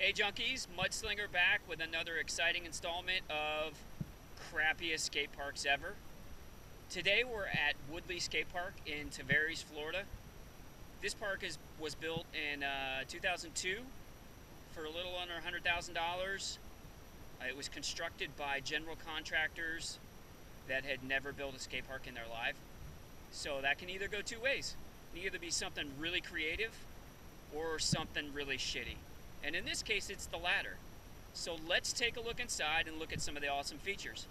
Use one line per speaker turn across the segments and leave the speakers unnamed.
Hey Junkies, Mudslinger back with another exciting installment of crappiest skate parks ever. Today we're at Woodlea Skate Park in Tavares, Florida. This park is, was built in uh, 2002 for a little under $100,000. Uh, it was constructed by general contractors that had never built a skate park in their life. So that can either go two ways. It can either be something really creative or something really shitty. And in this case, it's the latter. So let's take a look inside and look at some of the awesome features.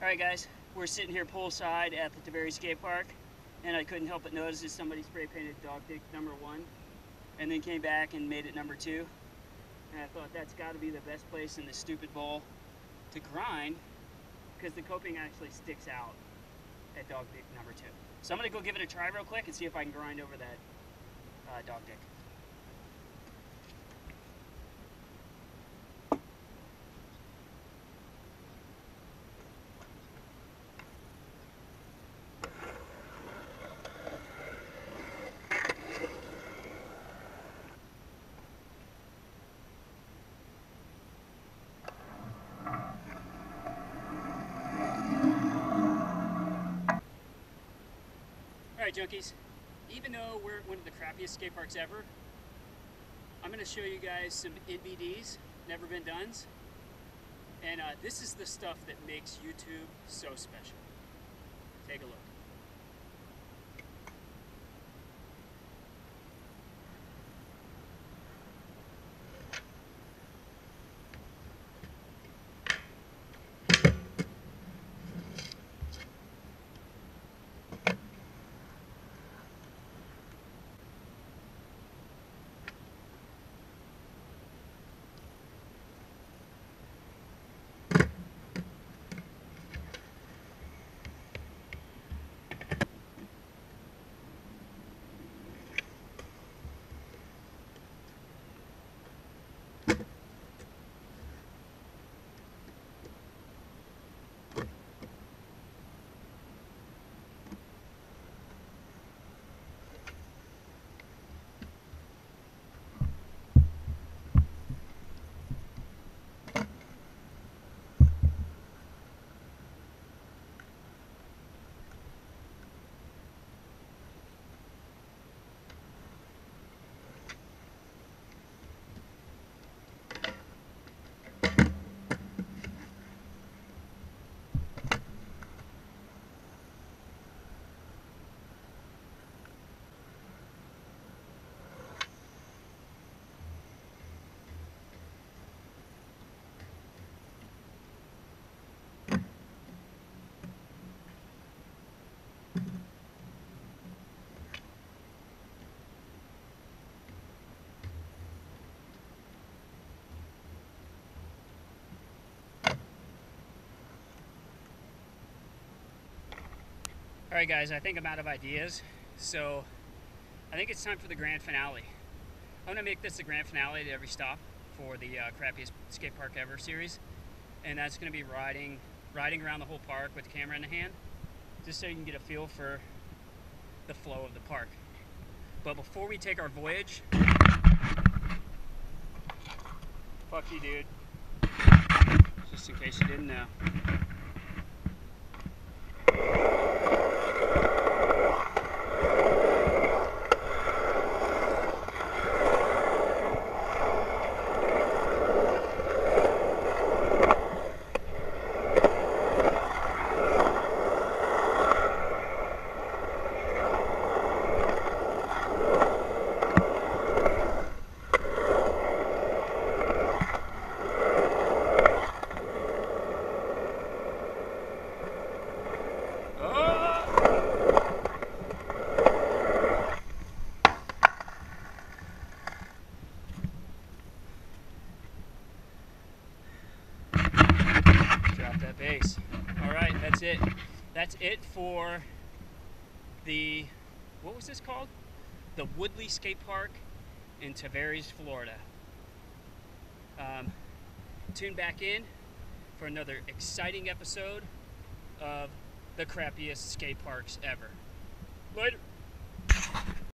All right, guys, we're sitting here poolside at the Tavares Skate Park, and I couldn't help but notice that somebody spray painted dog dick number one, and then came back and made it number two. And I thought that's got to be the best place in the stupid bowl to grind, because the coping actually sticks out at dog dick number two. So I'm gonna go give it a try real quick and see if I can grind over that uh, dog dick. Junkies. Even though we're at one of the crappiest skate parks ever, I'm going to show you guys some NBDs, never been done's. And uh, this is the stuff that makes YouTube so special. Take a look. All right, guys, I think I'm out of ideas. So I think it's time for the grand finale. I'm gonna make this the grand finale to every stop for the uh, crappiest skate park ever series. And that's gonna be riding, riding around the whole park with the camera in the hand, just so you can get a feel for the flow of the park. But before we take our voyage, fuck you, dude. Just in case you didn't know. Bass. All right, that's it. that's it for the what was this called? The Woodlea Skate Park in Tavares, Florida. Um, tune back in for another exciting episode of the crappiest skate parks ever. Later.